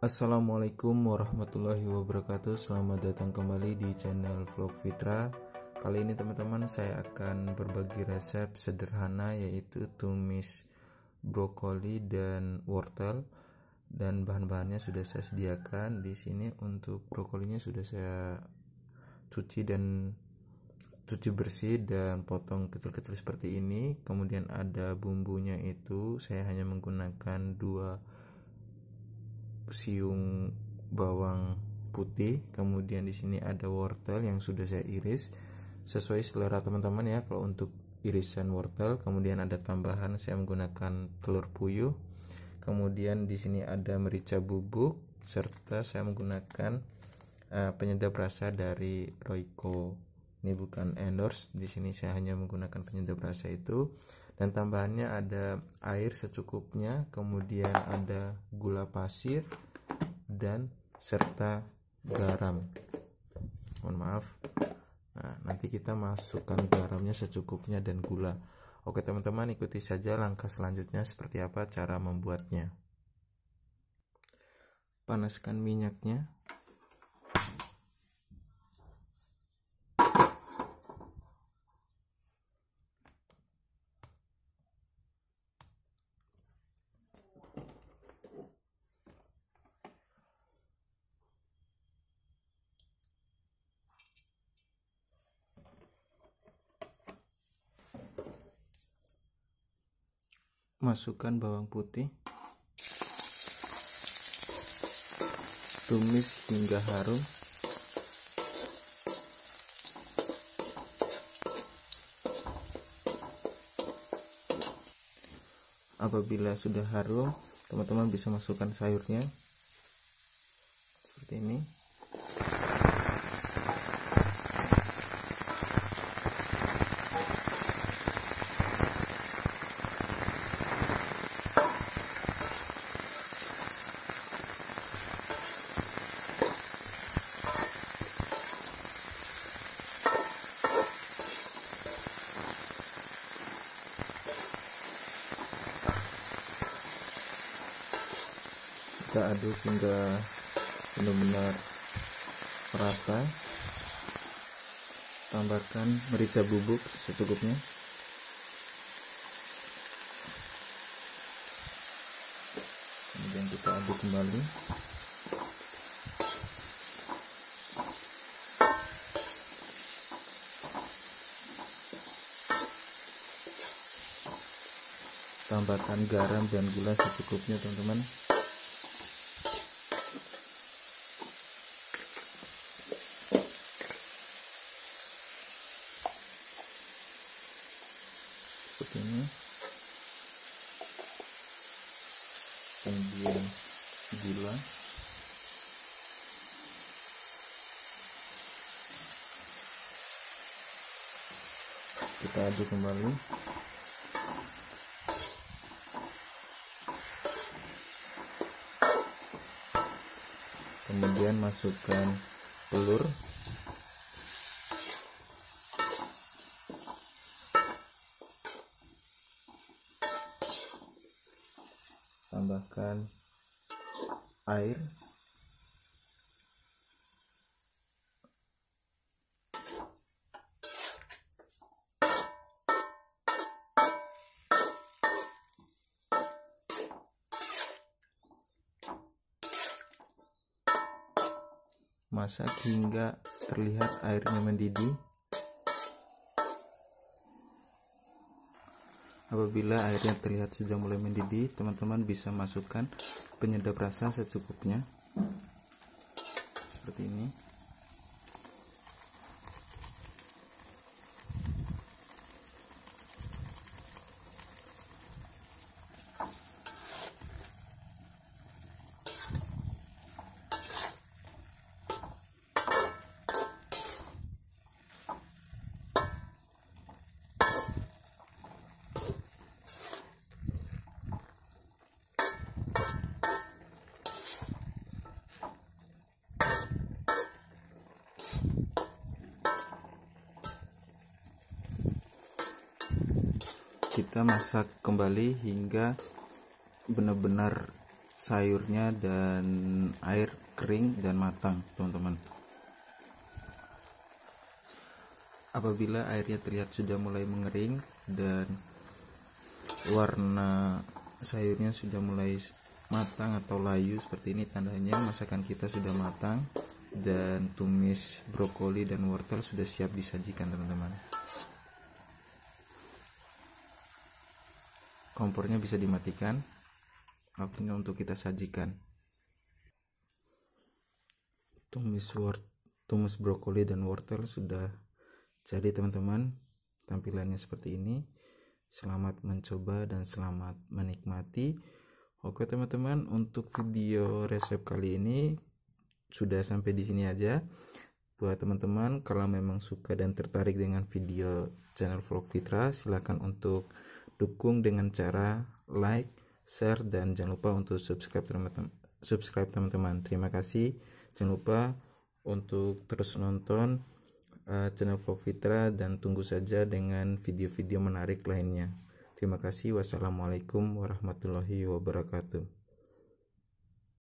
Assalamualaikum warahmatullahi wabarakatuh. Selamat datang kembali di channel vlog Fitra. Kali ini teman-teman saya akan berbagi resep sederhana yaitu tumis brokoli dan wortel. Dan bahan-bahannya sudah saya sediakan di sini. Untuk brokolinya sudah saya cuci dan cuci bersih dan potong kecil-kecil seperti ini. Kemudian ada bumbunya itu saya hanya menggunakan dua siung bawang putih kemudian di sini ada wortel yang sudah saya iris. Sesuai selera teman-teman ya kalau untuk irisan wortel kemudian ada tambahan saya menggunakan telur puyuh. Kemudian di sini ada merica bubuk serta saya menggunakan uh, penyedap rasa dari Royco. Ini bukan endorse di sini saya hanya menggunakan penyedap rasa itu dan tambahannya ada air secukupnya kemudian ada gula pasir dan serta garam. Mohon maaf. Nah nanti kita masukkan garamnya secukupnya dan gula. Oke teman-teman ikuti saja langkah selanjutnya seperti apa cara membuatnya. Panaskan minyaknya masukkan bawang putih. Tumis hingga harum. Apabila sudah harum teman-teman bisa masukkan sayurnya. Seperti ini kita aduk hingga benar-benar merata tambahkan merica bubuk secukupnya. Kemudian kita aduk kembali. Tambahkan garam dan gula secukupnya teman-teman seperti ini kemudian gula. Kita aduk kembali. Kemudian masukkan telur tambahkan air. Masak hingga terlihat airnya mendidih Apabila airnya terlihat sudah mulai mendidih, teman-teman bisa masukkan penyedap rasa secukupnya. Seperti ini. Kita masak kembali hingga benar-benar sayurnya dan air kering dan matang teman-teman. Apabila airnya terlihat sudah mulai mengering dan warna sayurnya sudah mulai matang atau layu seperti ini tandanya masakan kita sudah matang dan tumis brokoli dan wortel sudah siap disajikan teman-teman kompornya bisa dimatikan. Apinya untuk kita sajikan. Tumis wortel tumis brokoli dan wortel sudah jadi teman-teman. Tampilannya seperti ini. Selamat mencoba dan selamat menikmati. Oke teman-teman untuk video resep kali ini sudah sampai di sini aja. Buat teman-teman kalau memang suka dan tertarik dengan video channel vlog Fitra silahkan untuk dukung dengan cara like share dan jangan lupa untuk subscribe teman-teman subscribe teman-teman terima kasih jangan lupa untuk terus nonton uh, channel Vlog Fitra dan tunggu saja dengan video-video menarik lainnya. Terima kasih. Wassalamualaikum warahmatullahi wabarakatuh.